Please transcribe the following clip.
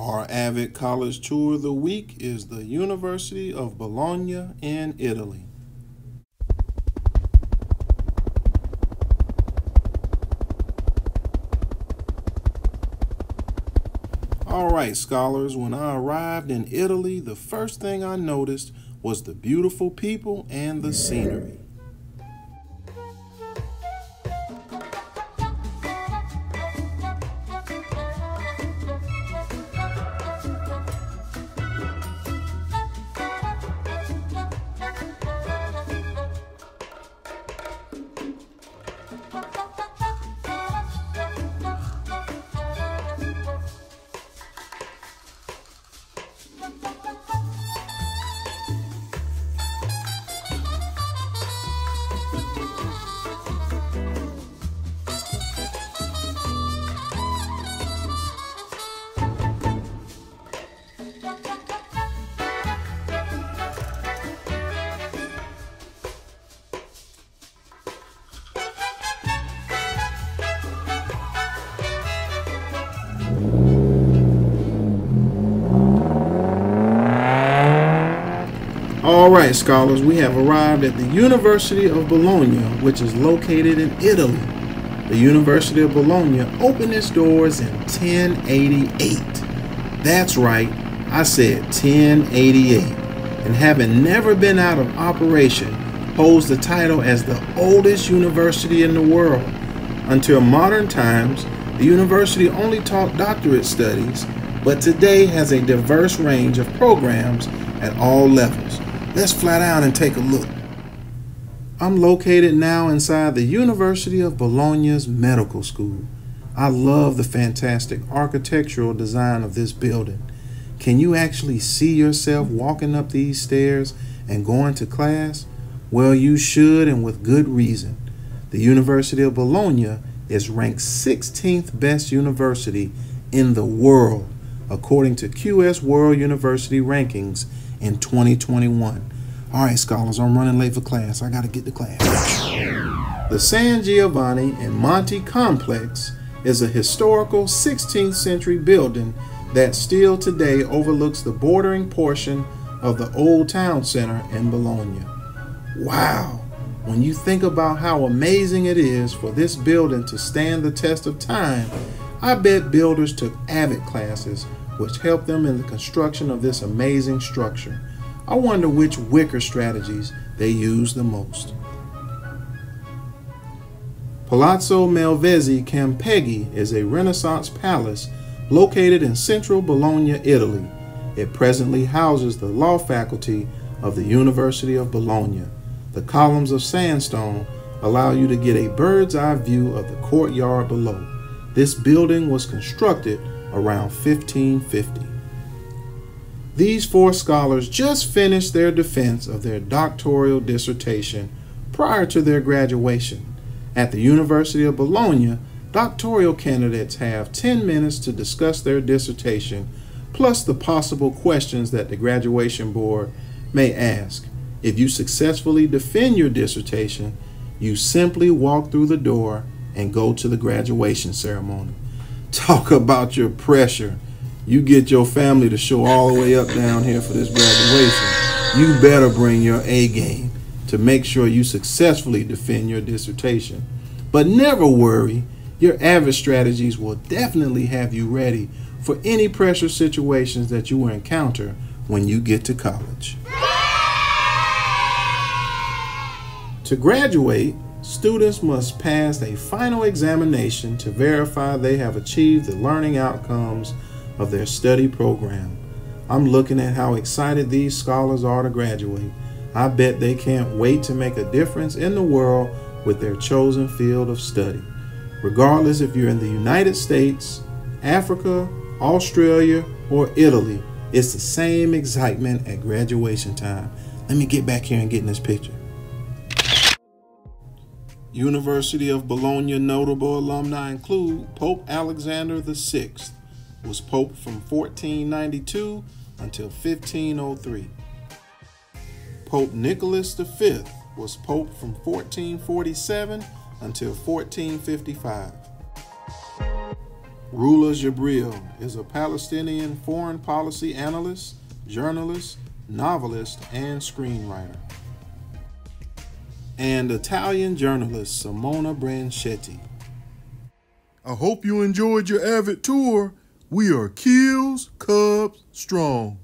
Our Avid College Tour of the Week is the University of Bologna in Italy. All right, scholars, when I arrived in Italy, the first thing I noticed was the beautiful people and the scenery. All right, scholars, we have arrived at the University of Bologna, which is located in Italy. The University of Bologna opened its doors in 1088. That's right, I said 1088. And having never been out of operation, holds the title as the oldest university in the world. Until modern times, the university only taught doctorate studies, but today has a diverse range of programs at all levels. Let's fly down and take a look. I'm located now inside the University of Bologna's Medical School. I love the fantastic architectural design of this building. Can you actually see yourself walking up these stairs and going to class? Well, you should, and with good reason. The University of Bologna is ranked 16th best university in the world, according to QS World University Rankings in 2021. All right, scholars, I'm running late for class. I got to get to class. The San Giovanni in Monte Complex is a historical 16th century building that still today overlooks the bordering portion of the Old Town Center in Bologna. Wow! When you think about how amazing it is for this building to stand the test of time, I bet builders took AVID classes which helped them in the construction of this amazing structure. I wonder which WICOR strategies they used the most. Palazzo Malvezzi Campeggi is a Renaissance palace located in central Bologna, Italy. It presently houses the law faculty of the University of Bologna. The columns of sandstone allow you to get a bird's eye view of the courtyard below. This building was constructed around 1550. These four scholars just finished their defense of their doctoral dissertation prior to their graduation. At the University of Bologna, doctoral candidates have 10 minutes to discuss their dissertation, plus the possible questions that the graduation board may ask. If you successfully defend your dissertation, you simply walk through the door and go to the graduation ceremony. Talk about your pressure. You get your family to show all the way up down here for this graduation. You better bring your A game to make sure you successfully defend your dissertation. But never worry, your AVID strategies will definitely have you ready for any pressure situations that you will encounter when you get to college. To graduate, students must pass a final examination to verify they have achieved the learning outcomes of their study program. I'm looking at how excited these scholars are to graduate. I bet they can't wait to make a difference in the world with their chosen field of study. Regardless if you're in the United States, Africa, Australia, or Italy, it's the same excitement at graduation time. Let me get back here and get in this picture. University of Bologna notable alumni include Pope Alexander VI, was Pope from 1492 until 1503. Pope Nicholas V was Pope from 1447 until 1455. Rula Jebreal is a Palestinian foreign policy analyst, journalist, novelist, and screenwriter. And Italian journalist Simona Branchetti. I hope you enjoyed your Avid tour. We are Keels Cubs strong.